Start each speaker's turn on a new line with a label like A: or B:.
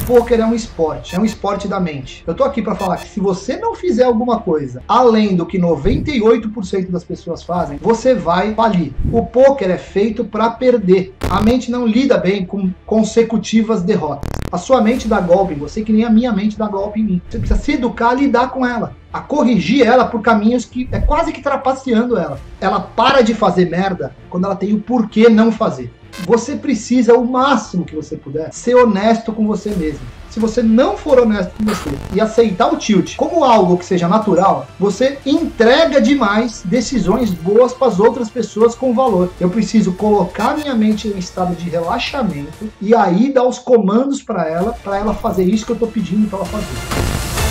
A: poker é um esporte, é um esporte da mente. Eu tô aqui para falar que se você não fizer alguma coisa além do que 98% das pessoas fazem, você vai falir. O poker é feito para perder. A mente não lida bem com consecutivas derrotas. A sua mente dá golpe em você que nem a minha mente dá golpe em mim. Você precisa se educar a lidar com ela, a corrigir ela por caminhos que é quase que trapaceando ela. Ela para de fazer merda quando ela tem o porquê não fazer. Você precisa, o máximo que você puder, ser honesto com você mesmo. Se você não for honesto com você e aceitar o tilt como algo que seja natural, você entrega demais decisões boas para as outras pessoas com valor. Eu preciso colocar minha mente em estado de relaxamento e aí dar os comandos para ela, para ela fazer isso que eu estou pedindo para ela fazer.